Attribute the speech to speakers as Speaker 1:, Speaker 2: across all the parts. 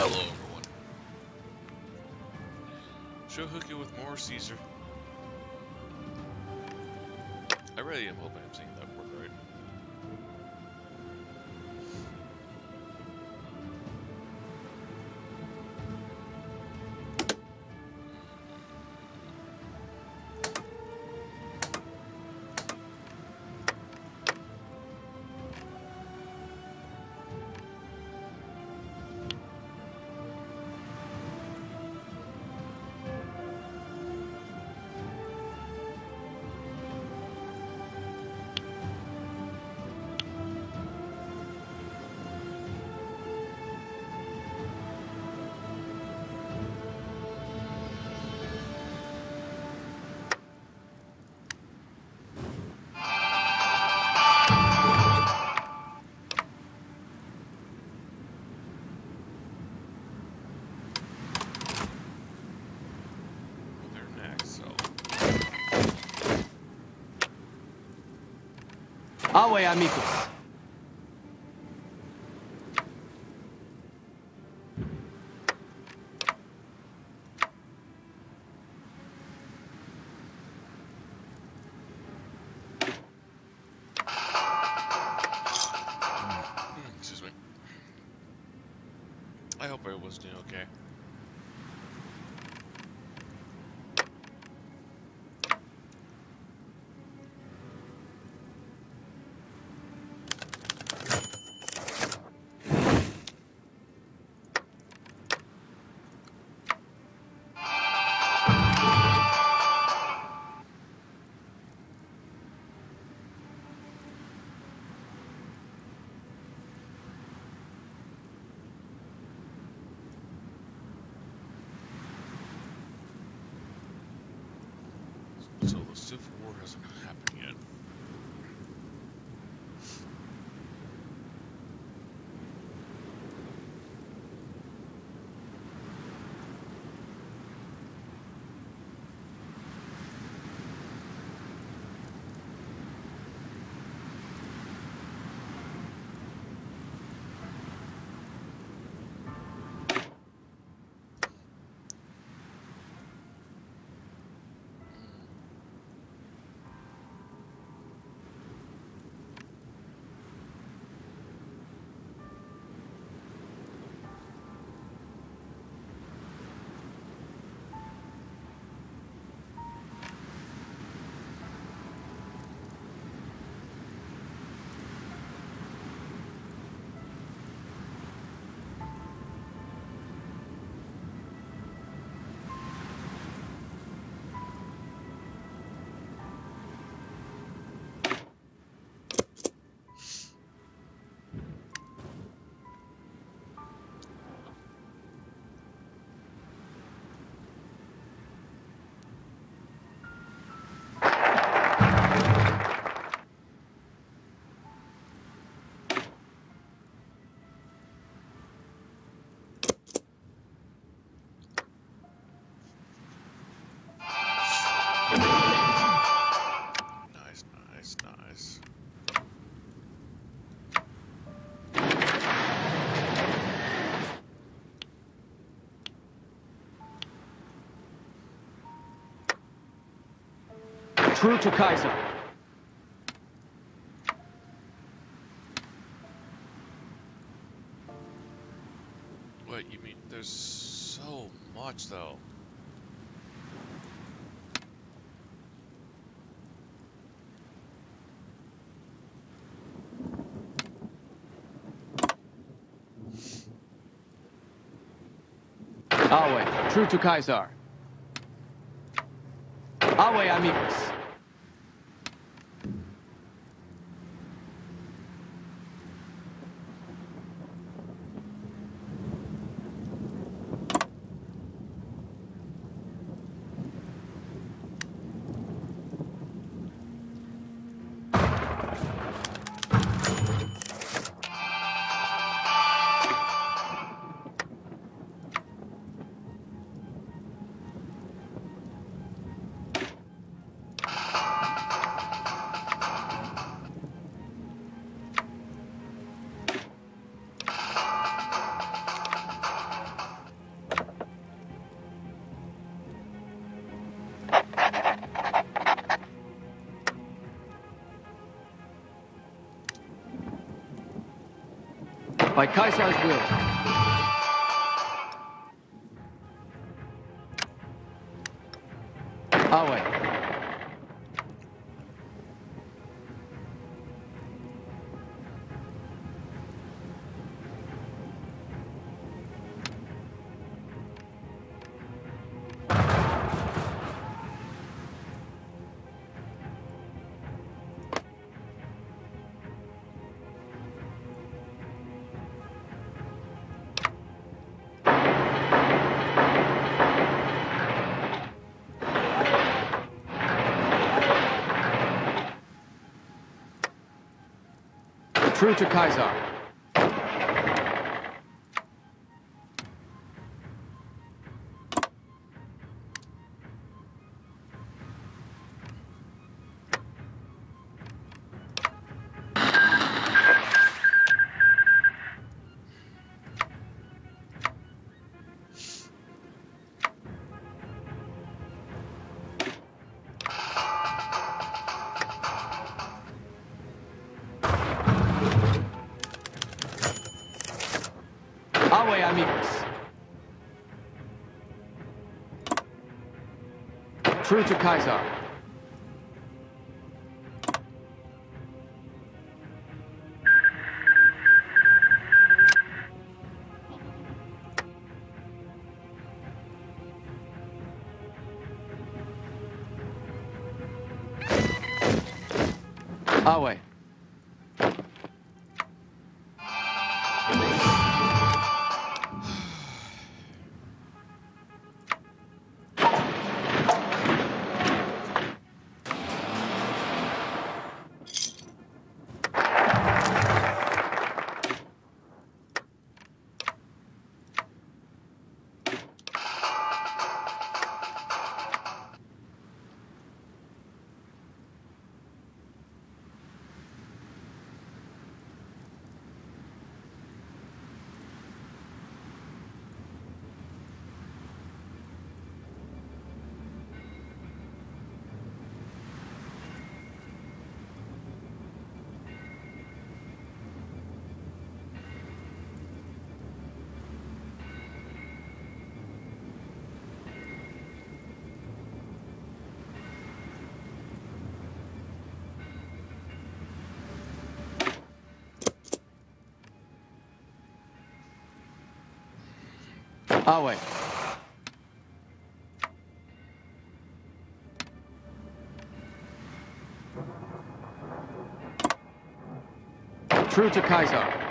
Speaker 1: Hello, everyone. SirHook you with more Caesar. I really am hoping I'm saying
Speaker 2: Awe, amigos.
Speaker 1: I hope I was doing okay.
Speaker 2: True to Kaiser.
Speaker 1: What, you mean there's so much though?
Speaker 2: Awe, true to Kaiser. Awe, amigos. By Caesar's will. True to Caesar. True to Caesar. Ah, Away. True to Caesar.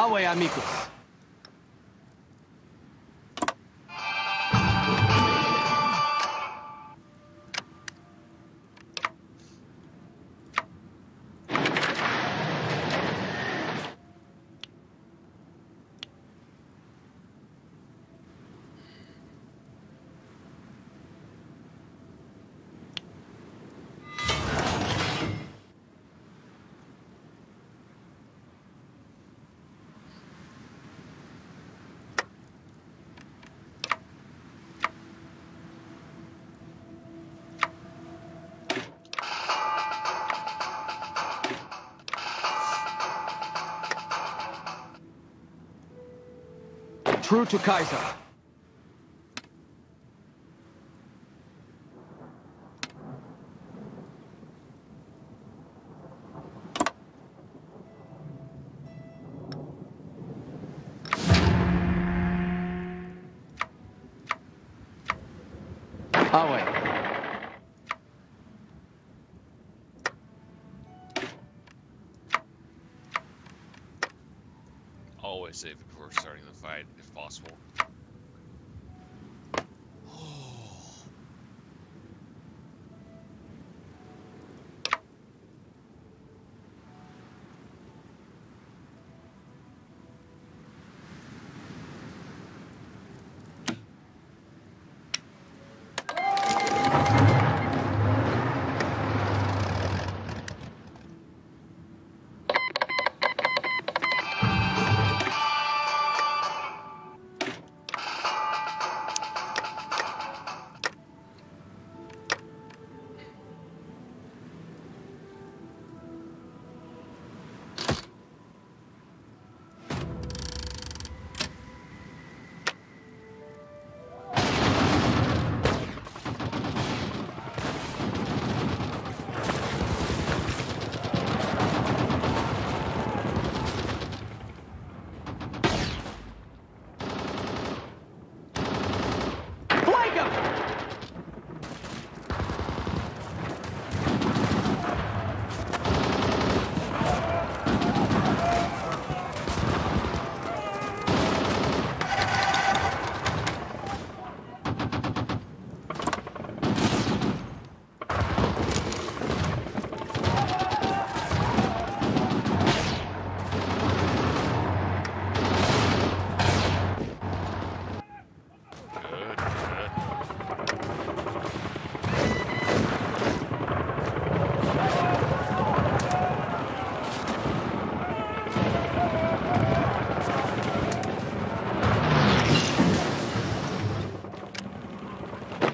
Speaker 2: Aue, amigos! True to Kaiser. Awe.
Speaker 1: Always save it before starting the fight, if possible.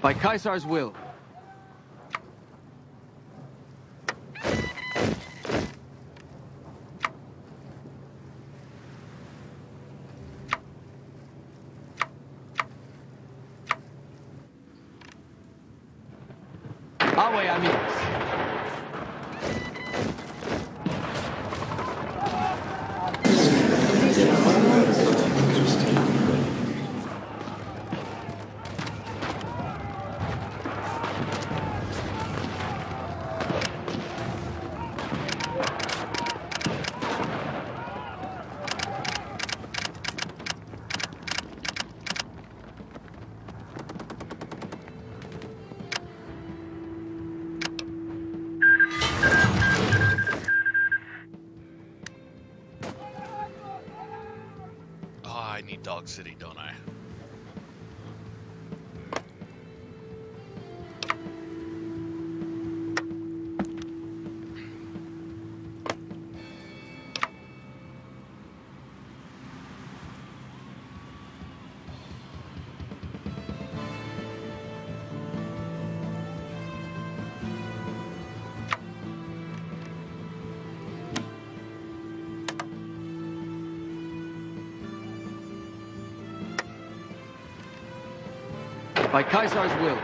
Speaker 2: By Kaisar's will.
Speaker 1: City, don't I?
Speaker 2: By Kaisar's will.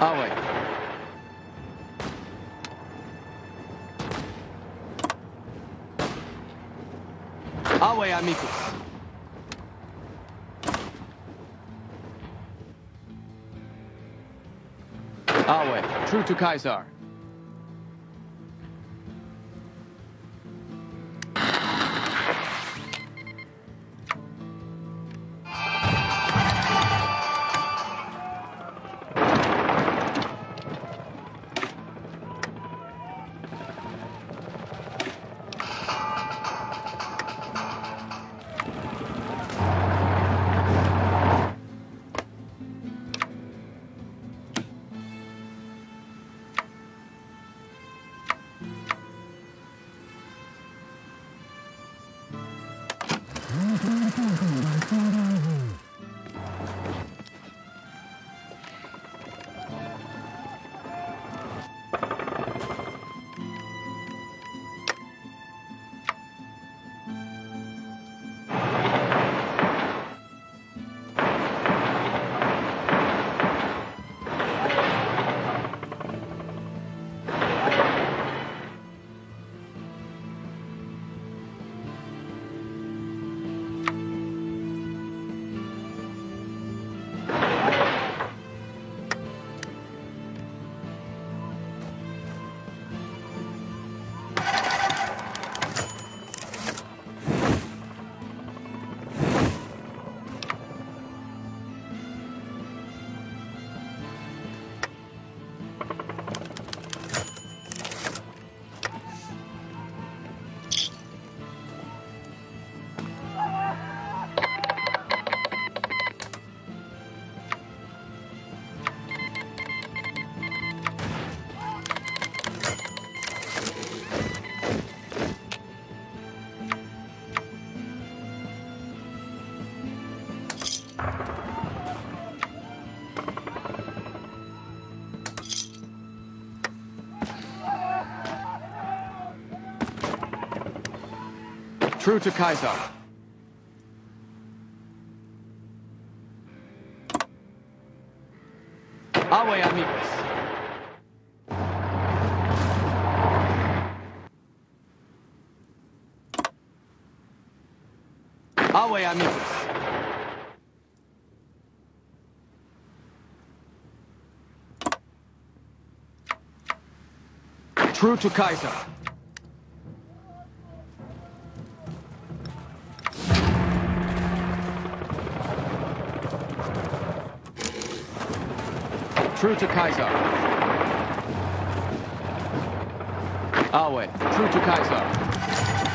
Speaker 2: Awe. Awe, amigos. True to Caesar. True to Kaiser. Away, amigos. Away, amigos. True to Caesar. True to Kaiser. Way. True to Kaiser.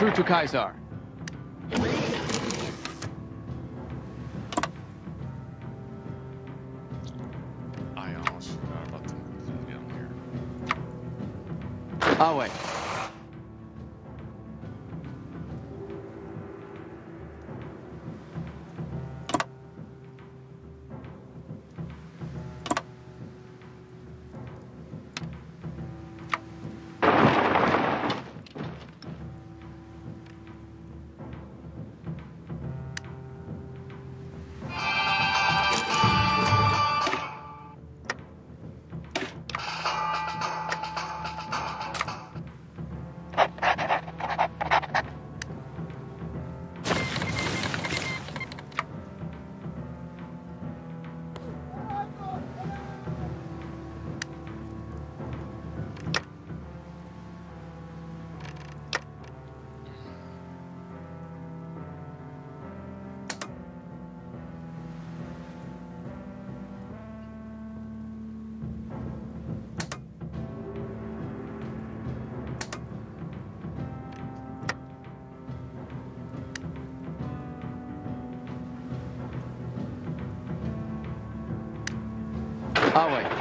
Speaker 2: True to Kaiser. Our way.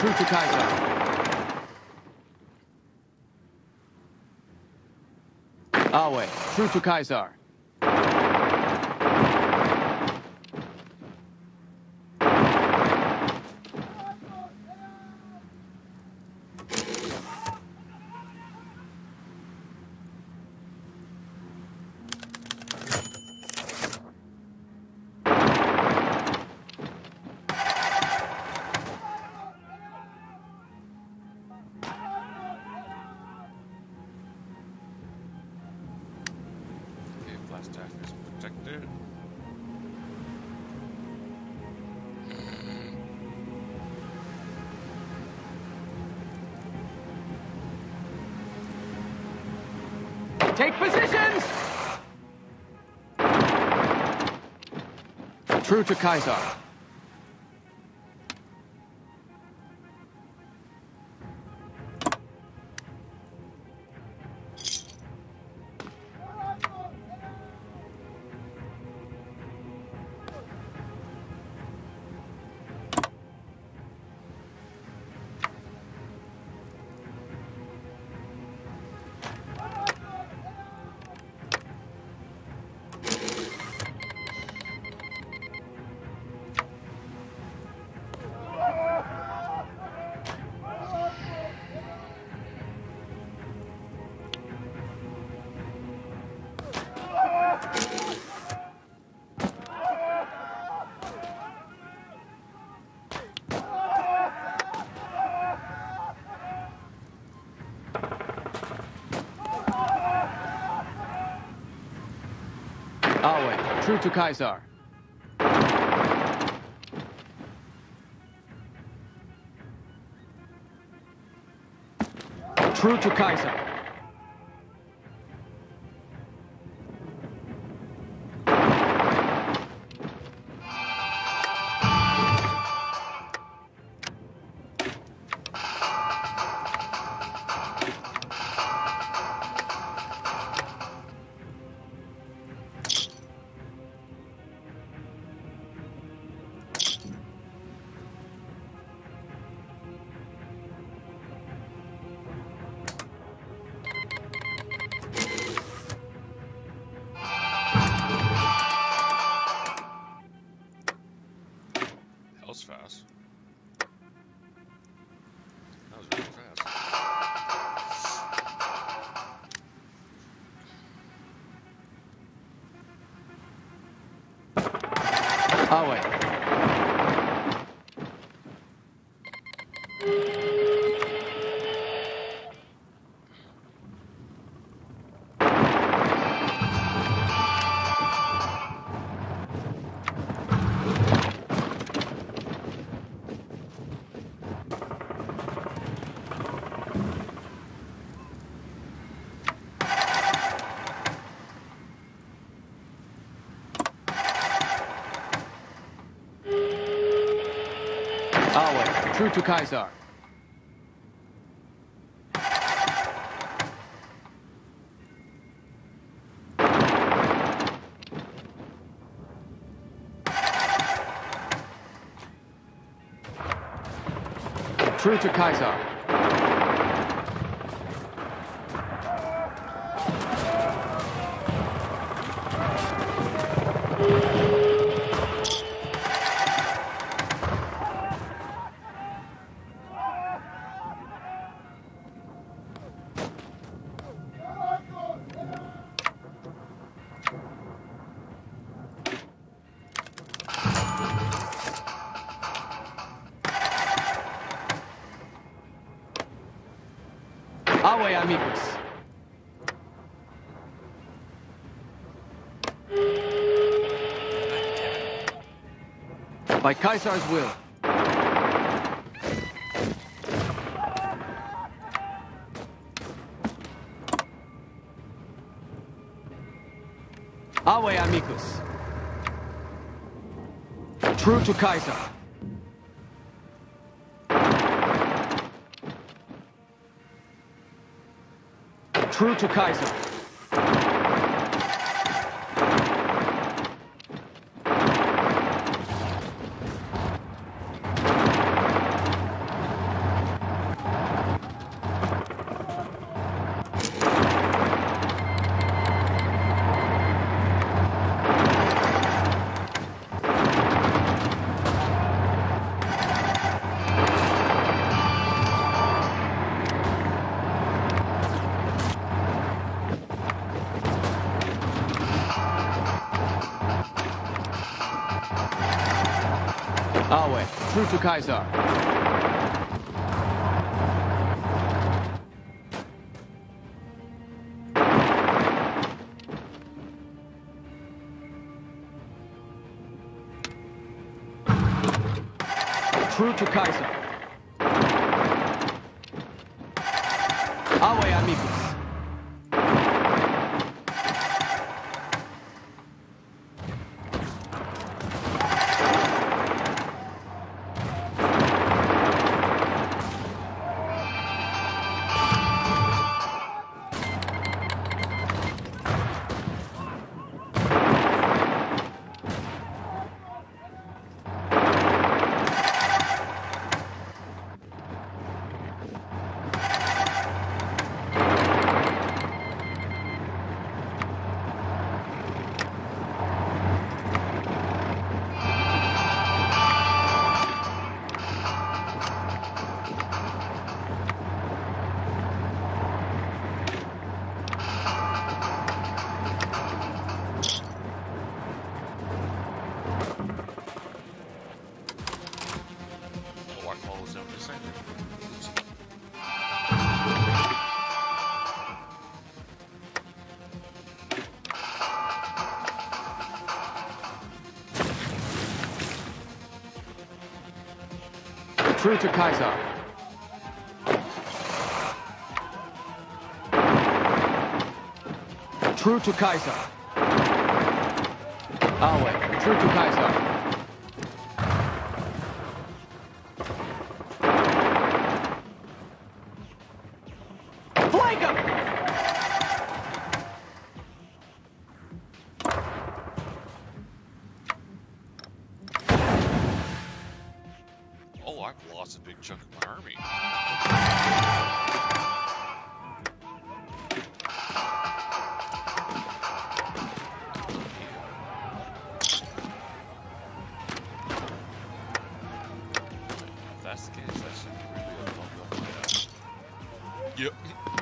Speaker 2: True to Kaiser. Way. True to Kaiser.
Speaker 1: Blast attack is protected. Hmm.
Speaker 2: Take positions! True to Kaiser. True to Kaiser. True to Kaiser. Way. True to Kaiser. True to Kaiser. By Kaiser's will. Awe, amicus. True to Kaiser. True to Kaiser. Awe, true to Kaiser. True to Kaiser. True to Kaiser. Awe, true to Kaiser.
Speaker 1: That's the case, that should really up my, Yep.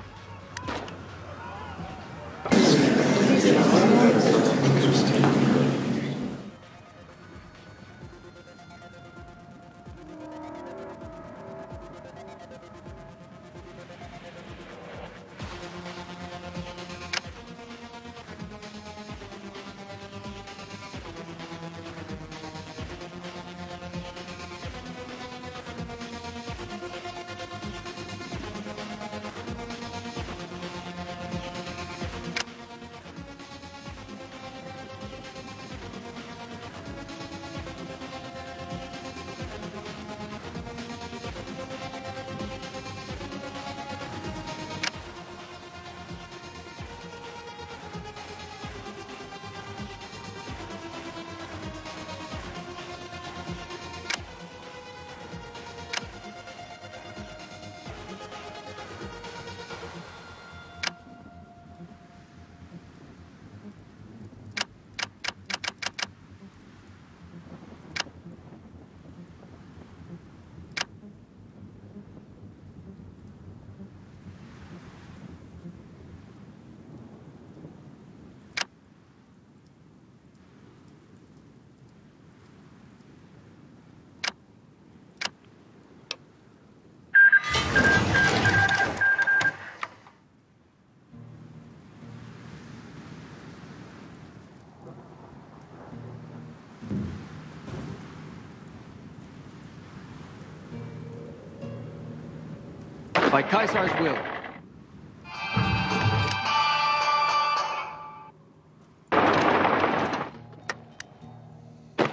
Speaker 2: By Caesar's will.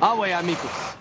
Speaker 2: Awe, amigos.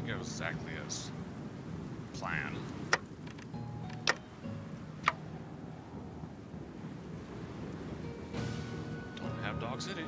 Speaker 1: Didn't go exactly as planned. Don't have Dog City.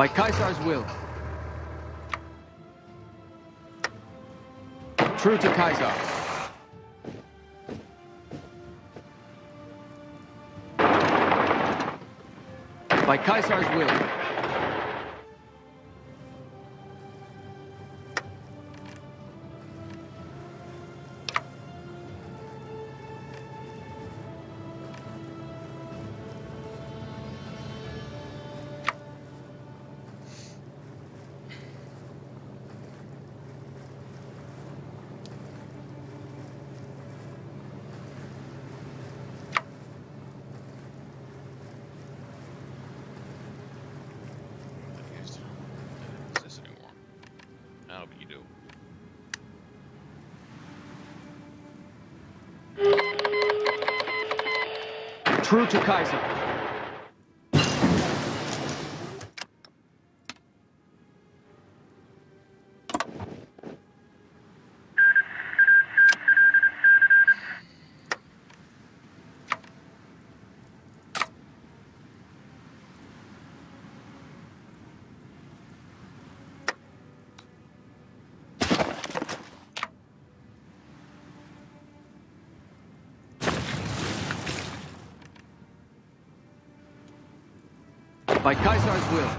Speaker 2: By Caesar's will. True to Caesar. By Caesar's will. True to Caesar. By Caesar's will.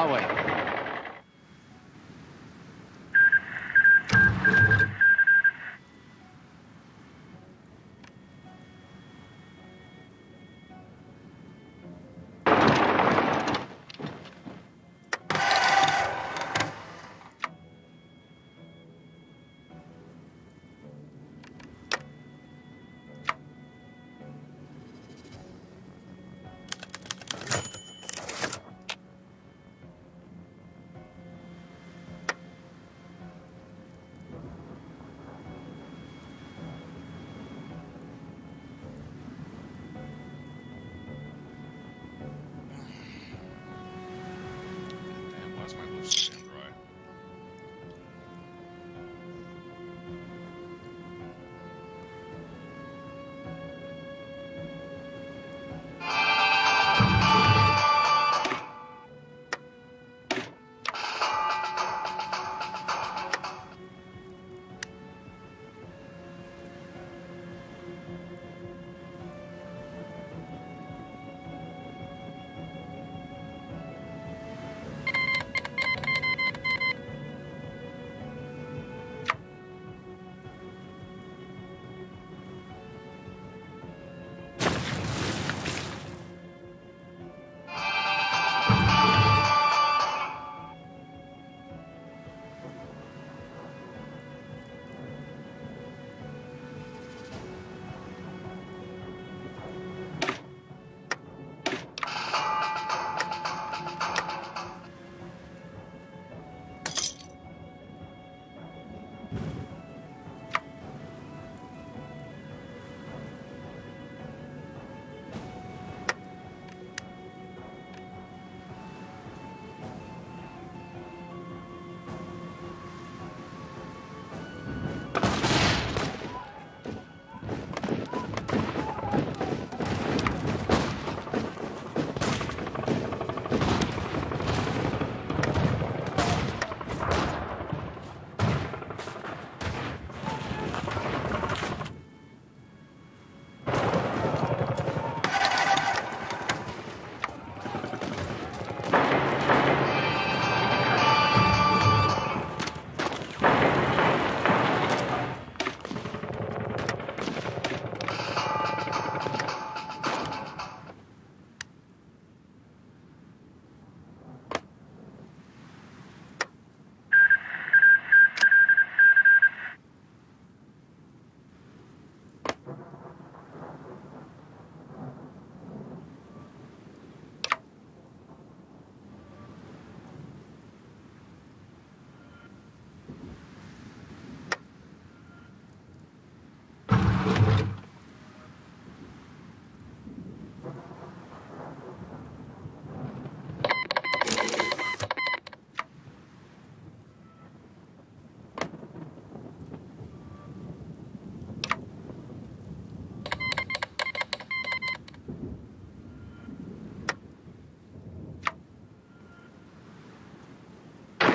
Speaker 2: Away.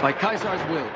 Speaker 2: By Caesar's will.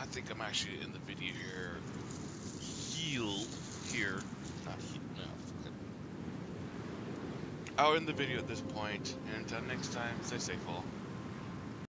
Speaker 1: I think I'm actually in the video here. Heal here. Not he no. Out in the video at this point, and until next time, stay safe all.